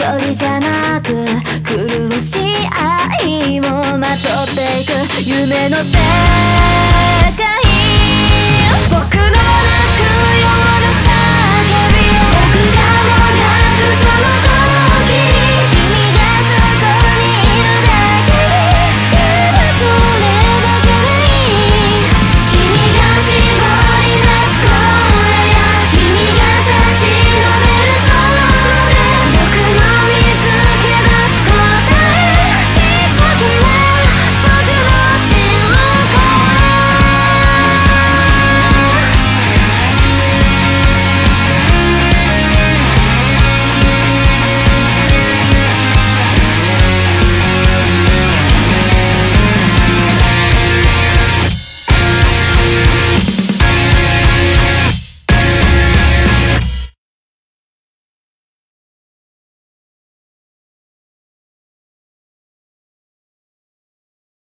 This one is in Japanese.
人じゃなく苦しい愛をまとっていく。夢のせい